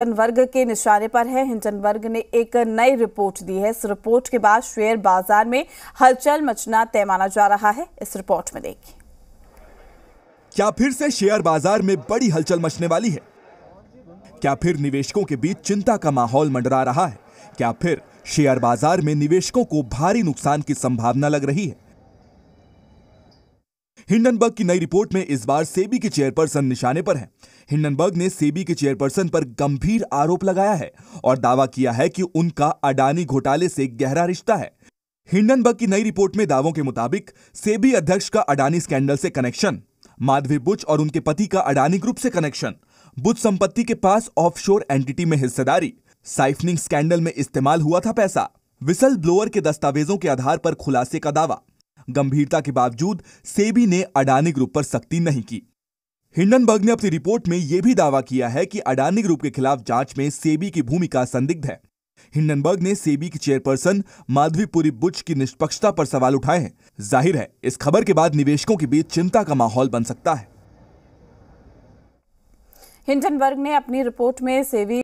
वर्ग के निशाने पर है। हिंडनबर्ग ने एक नई रिपोर्ट दी है। इस रिपोर्ट के बाद शेयर बाज़ार में हलचल मचना तय माना जा रहा है। इस रिपोर्ट में देखिए। क्या फिर से शेयर बाज़ार में बड़ी हलचल मचने वाली है? क्या फिर निवेशकों के बीच चिंता का माहौल मंडरा रहा है? क्या फिर शेयर बाज़ार में निवेशकों को भारी नुकसान की संभावना लग रही है? हिंडनबर्ग की नई रिपोर्ट में इस बार सेबी के चेयरपर्सन निशाने पर हैं। हिंडनबर्ग ने सेबी के चेयरपर्सन पर गंभीर आरोप लगाया है और दावा किया है कि उनका अडानी घोटाले से गहरा रिश्ता है हिंडनबर्ग की नई रिपोर्ट में दावों के मुताबिक, सेबी अध्यक्ष का अडानी स्कैंडल से कनेक्शन, माधवी बुच और उनके पति का अडानी ग्रुप से कनेक्शन, बुच संपत्ति के पास ऑफशोर एंटिटी में हिस्सेदारी, साइफनिंग स्कैंडल में इस्तेमाल हुआ था पैसा विसल ब्लोअर के दस्तावेजों के आधार पर खुलासे का दावा गंभीरता के बावजूद सेबी ने अडानी ग्रुप पर सख्ती नहीं की। हिंडनबर्ग ने अपनी रिपोर्ट में यह भी दावा किया है कि अडानी ग्रुप के खिलाफ जाँच में सेबी की भूमिका संदिग्ध है। हिंडनबर्ग ने सेबी की चेयरपर्सन माधवीपुरी बुच की निष्पक्षता पर सवाल उठाए हैं। ज़ाहिर है, इस खबर के बाद निवेशकों के बीच चिंता का माहौल बन सकता है। हिंडनबर्ग ने अपनी रिपोर्ट में सेबी